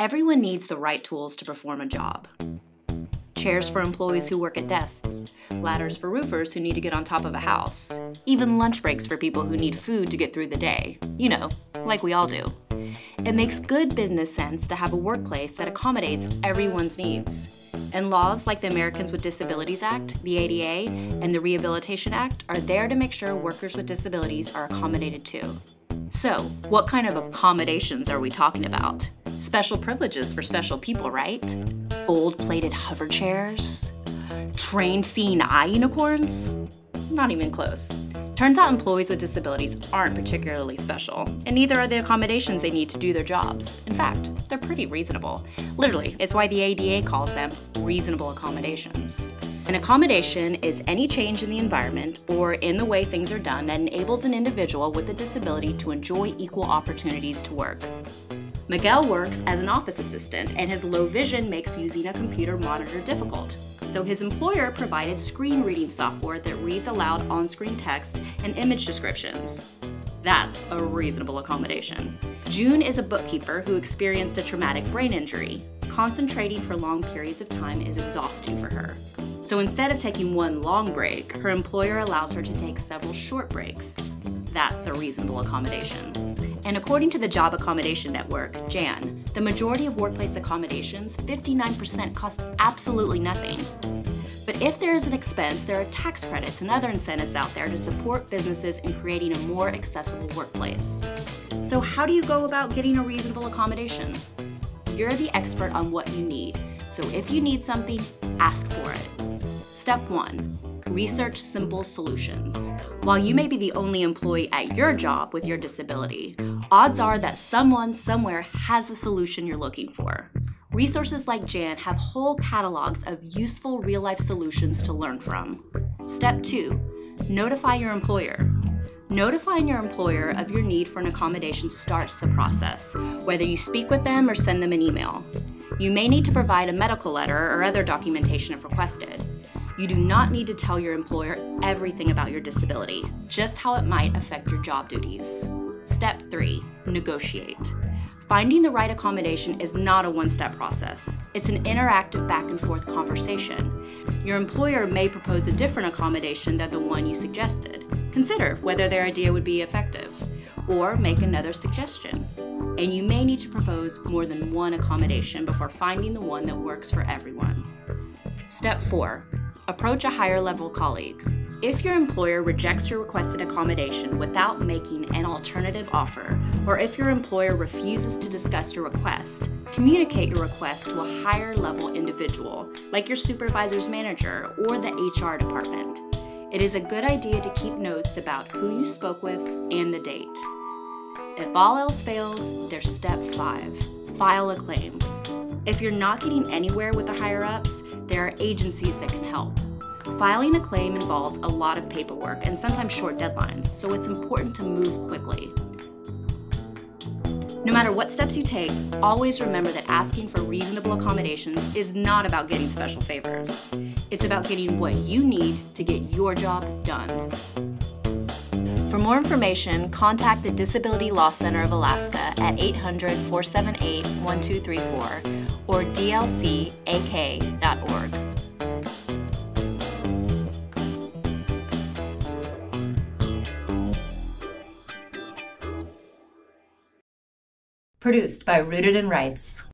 Everyone needs the right tools to perform a job. Chairs for employees who work at desks, ladders for roofers who need to get on top of a house, even lunch breaks for people who need food to get through the day. You know, like we all do. It makes good business sense to have a workplace that accommodates everyone's needs. And laws like the Americans with Disabilities Act, the ADA, and the Rehabilitation Act are there to make sure workers with disabilities are accommodated too. So, what kind of accommodations are we talking about? Special privileges for special people, right? Gold plated hover chairs? Train seeing eye unicorns? Not even close. Turns out employees with disabilities aren't particularly special, and neither are the accommodations they need to do their jobs. In fact, they're pretty reasonable. Literally, it's why the ADA calls them reasonable accommodations. An accommodation is any change in the environment or in the way things are done that enables an individual with a disability to enjoy equal opportunities to work. Miguel works as an office assistant, and his low vision makes using a computer monitor difficult. So his employer provided screen reading software that reads aloud on screen text and image descriptions. That's a reasonable accommodation. June is a bookkeeper who experienced a traumatic brain injury. Concentrating for long periods of time is exhausting for her. So instead of taking one long break, her employer allows her to take several short breaks. That's a reasonable accommodation. And according to the Job Accommodation Network, JAN, the majority of workplace accommodations, 59%, cost absolutely nothing. But if there is an expense, there are tax credits and other incentives out there to support businesses in creating a more accessible workplace. So, how do you go about getting a reasonable accommodation? You're the expert on what you need, so if you need something, ask for it. Step 1 Research simple solutions. While you may be the only employee at your job with your disability, odds are that someone somewhere has a solution you're looking for. Resources like JAN have whole catalogs of useful real life solutions to learn from. Step 2 Notify your employer. Notifying your employer of your need for an accommodation starts the process, whether you speak with them or send them an email. You may need to provide a medical letter or other documentation if requested. You do not need to tell your employer everything about your disability, just how it might affect your job duties. Step 3 Negotiate. Finding the right accommodation is not a one step process, it's an interactive back and forth conversation. Your employer may propose a different accommodation than the one you suggested. Consider whether their idea would be effective, or make another suggestion. And you may need to propose more than one accommodation before finding the one that works for everyone. Step 4 Approach a higher level colleague. If your employer rejects your requested accommodation without making an alternative offer, or if your employer refuses to discuss your request, communicate your request to a higher level individual, like your supervisor's manager or the HR department. It is a good idea to keep notes about who you spoke with and the date. If all else fails, there's step five file a claim. If you're not getting anywhere with the higher ups, there are agencies that can help. Filing a claim involves a lot of paperwork and sometimes short deadlines, so it's important to move quickly. No matter what steps you take, always remember that asking for reasonable accommodations is not about getting special favors. It's about getting what you need to get your job done. For more information, contact the Disability Law Center of Alaska at 800 478 1234 or dlcak.org. Produced by Rooted in Rights.